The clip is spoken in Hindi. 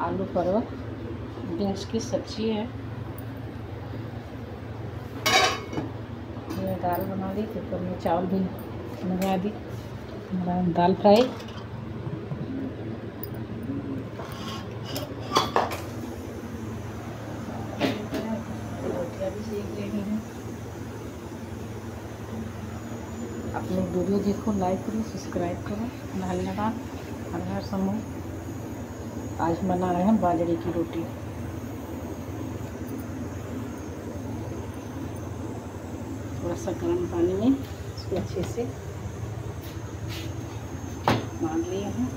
आलू परवल बीन्स की सब्ज़ी है। मैंने दाल बना दी कुकर में चावल भी लगा दी। हमारा दाल फ्राई। हूँ। अपने वीडियो देखो, लाइक करो, सब्सक्राइब करो धन्यवाद हर हर समूह। आज बना रहे हैं बाजरे की रोटी। थोड़ा सा गर्म पानी में इसको अच्छे से मान लिए हैं।